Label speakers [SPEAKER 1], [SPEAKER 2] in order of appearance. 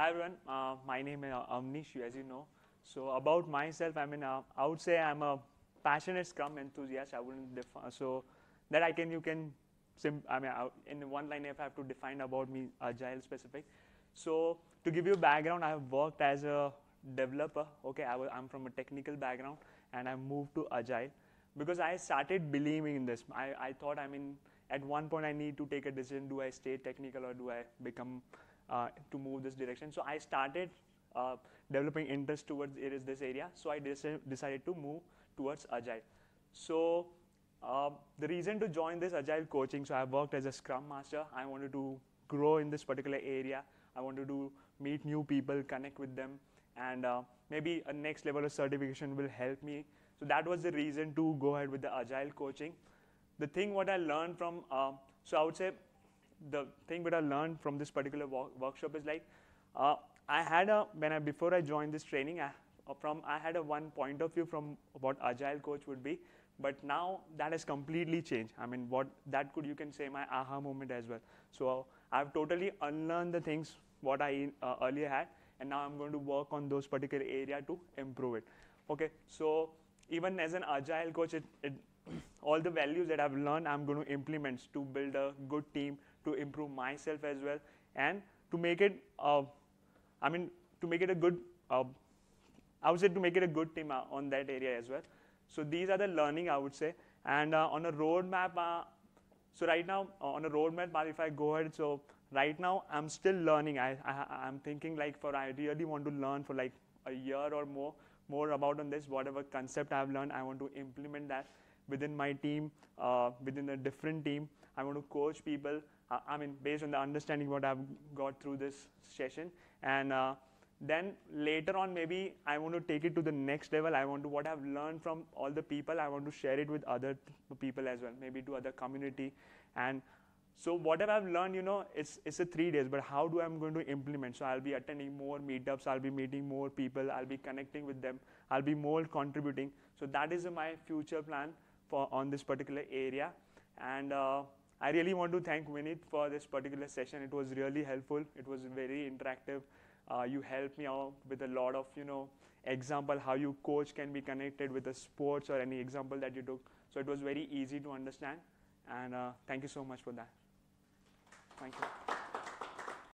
[SPEAKER 1] Hi everyone, uh, my name is uh, Avnish, as you know. So about myself, I mean, uh, I would say I'm a passionate Scrum enthusiast. I wouldn't define so that I can you can, sim- I mean, in one line, if I have to define about me, agile specific. So to give you background, I have worked as a developer. Okay, I am from a technical background, and I moved to agile because I started believing in this. I, I thought, I mean, at one point I need to take a decision: do I stay technical or do I become uh, to move this direction. So I started uh, developing interest towards this area. So I decided to move towards agile. So uh, the reason to join this agile coaching, so I worked as a scrum master. I wanted to grow in this particular area. I wanted to meet new people, connect with them, and uh, maybe a next level of certification will help me. So that was the reason to go ahead with the agile coaching. The thing what I learned from, uh, so I would say the thing that I learned from this particular workshop is like, uh, I had a, when I, before I joined this training, I, uh, from, I had a one point of view from what agile coach would be, but now that has completely changed. I mean, what that could, you can say my aha moment as well. So I've totally unlearned the things what I uh, earlier had, and now I'm going to work on those particular area to improve it. Okay, so even as an agile coach, it, it all the values that I've learned, I'm going to implement to build a good team, to improve myself as well, and to make it, uh, I mean, to make it a good, uh, I would say to make it a good team uh, on that area as well. So these are the learning I would say, and uh, on a roadmap. Uh, so right now uh, on a roadmap, if I go ahead, so right now I'm still learning. I, I I'm thinking like for I really want to learn for like a year or more more about on this whatever concept I've learned. I want to implement that within my team, uh, within a different team. I want to coach people. Uh, I mean, based on the understanding what I've got through this session. And uh, then later on, maybe I want to take it to the next level. I want to, what I've learned from all the people, I want to share it with other people as well, maybe to other community. And so whatever I've learned, you know, it's, it's a three days, but how do I'm going to implement? So I'll be attending more meetups, I'll be meeting more people, I'll be connecting with them, I'll be more contributing. So that is my future plan for on this particular area. And uh, I really want to thank Vineet for this particular session. It was really helpful. It was very interactive. Uh, you helped me out with a lot of, you know, example how you coach can be connected with the sports or any example that you took. So it was very easy to understand. And uh, thank you so much for that. Thank you.